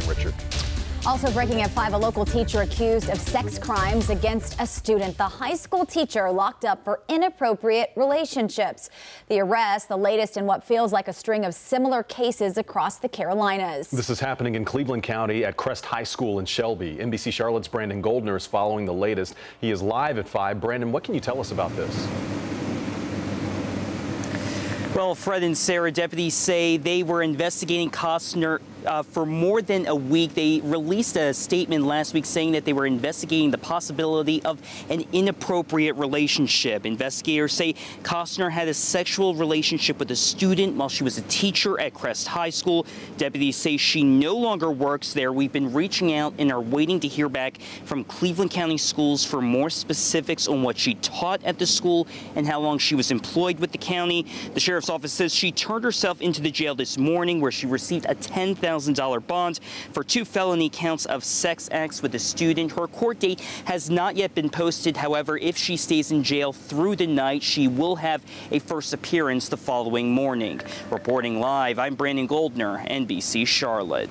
reporting, Richard. Also breaking at 5, a local teacher accused of sex crimes against a student. The high school teacher locked up for inappropriate relationships. The arrest, the latest in what feels like a string of similar cases across the Carolinas. This is happening in Cleveland County at Crest High School in Shelby. NBC Charlotte's Brandon Goldner is following the latest. He is live at 5. Brandon, what can you tell us about this? Well, Fred and Sarah deputies say they were investigating Costner uh, for more than a week. They released a statement last week saying that they were investigating the possibility of an inappropriate relationship. Investigators say Costner had a sexual relationship with a student while she was a teacher at Crest High School. Deputies say she no longer works there. We've been reaching out and are waiting to hear back from Cleveland County Schools for more specifics on what she taught at the school and how long she was employed with the county. The sheriff's office says she turned herself into the jail this morning where she received a 10,000 $1,000 bond for two felony counts of sex acts with a student. Her court date has not yet been posted. However, if she stays in jail through the night, she will have a first appearance the following morning. Reporting live, I'm Brandon Goldner, NBC Charlotte.